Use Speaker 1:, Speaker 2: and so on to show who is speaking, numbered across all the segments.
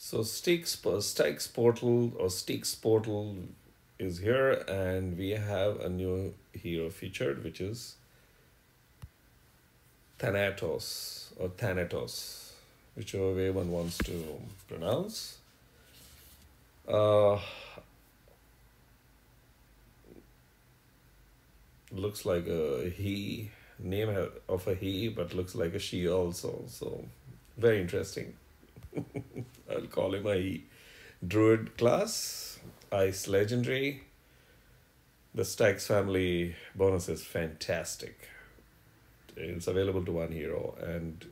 Speaker 1: So Styx, Styx Portal or Styx Portal is here and we have a new hero featured which is Thanatos or Thanatos, whichever way one wants to pronounce. Uh, looks like a he name of a he but looks like a she also so very interesting call him a druid class ice legendary the Styx family bonus is fantastic it's available to one hero and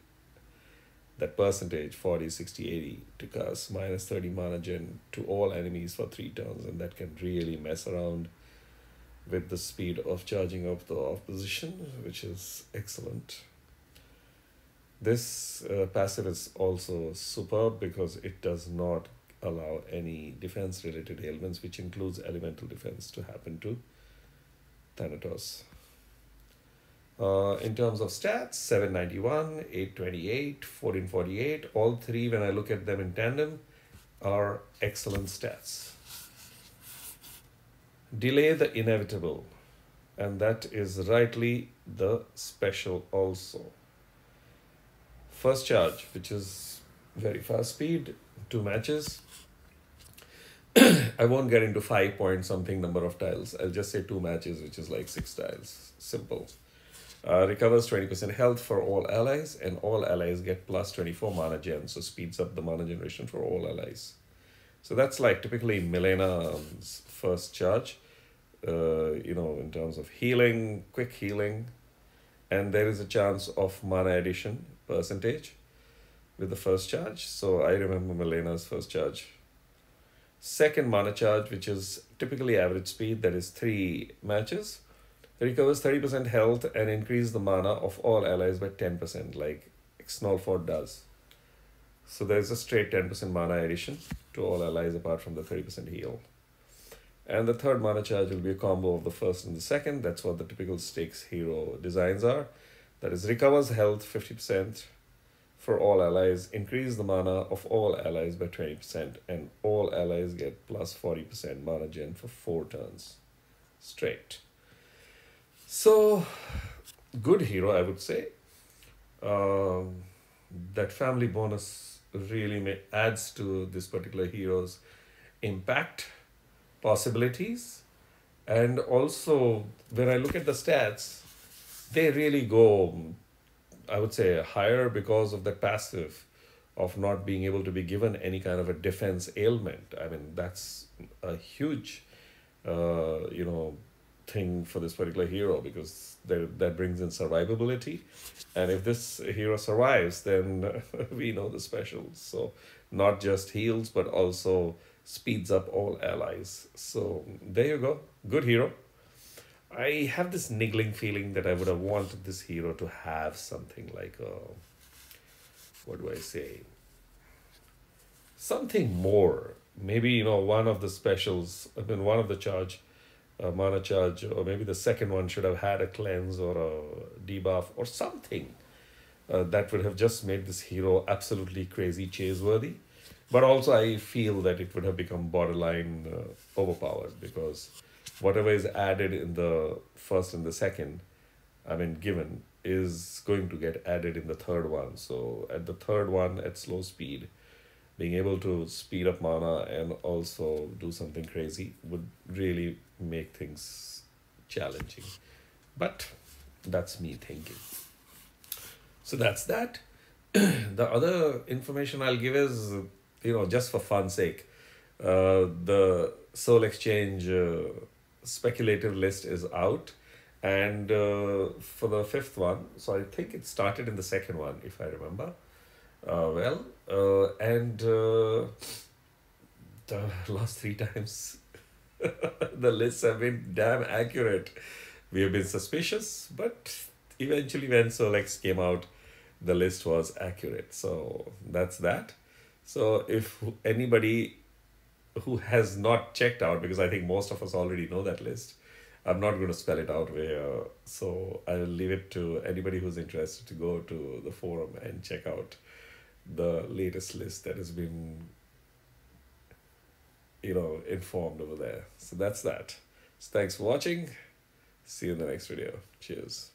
Speaker 1: that percentage 40 60 80 to cast minus 30 mana gen to all enemies for three turns and that can really mess around with the speed of charging up the off position, which is excellent. This uh, passive is also superb because it does not allow any defense related ailments, which includes elemental defense, to happen to Thanatos. Uh, in terms of stats, 791, 828, 1448, all three, when I look at them in tandem, are excellent stats delay the inevitable and that is rightly the special also first charge which is very fast speed two matches. I won't get into five point something number of tiles. I'll just say two matches which is like six tiles. Simple. Uh, recovers 20% health for all allies and all allies get plus 24 mana gen so speeds up the mana generation for all allies. So that's like typically Milena's first charge, uh, you know, in terms of healing, quick healing, and there is a chance of mana addition percentage with the first charge. So I remember Milena's first charge. Second mana charge, which is typically average speed, that is three matches, recovers 30% health and increase the mana of all allies by 10%, like Xnolfort does. So there's a straight 10% mana addition to all allies apart from the 30% heal. And the third mana charge will be a combo of the first and the second. That's what the typical Styx hero designs are. That is recovers health 50% for all allies, increase the mana of all allies by 20%, and all allies get plus 40% mana gen for four turns straight. So, good hero, I would say. Um, that family bonus really may, adds to this particular hero's impact possibilities and also when i look at the stats they really go i would say higher because of the passive of not being able to be given any kind of a defense ailment. I mean that's a huge uh, you know thing for this particular hero because that, that brings in survivability. And if this hero survives then we know the specials. So not just heals but also speeds up all allies. So there you go. Good hero i have this niggling feeling that i would have wanted this hero to have something like a what do i say something more maybe you know one of the specials i mean one of the charge a mana charge, or maybe the second one should have had a cleanse or a debuff or something uh, that would have just made this hero absolutely crazy chase worthy. But also, I feel that it would have become borderline uh, overpowered because whatever is added in the first and the second, I mean, given, is going to get added in the third one. So, at the third one, at slow speed, being able to speed up mana and also do something crazy would really make things challenging. But that's me thinking. So that's that. the other information I'll give is, you know, just for fun's sake, uh, the Soul Exchange uh, speculative list is out. And uh, for the fifth one, so I think it started in the second one, if I remember uh, well. Uh, and uh, the last three times, the lists have been damn accurate. We have been suspicious, but eventually, when Solex came out, the list was accurate. So that's that. So if anybody who has not checked out, because I think most of us already know that list, I'm not going to spell it out where. So I'll leave it to anybody who's interested to go to the forum and check out the latest list that has been you know, informed over there. So that's that. So thanks for watching. See you in the next video. Cheers.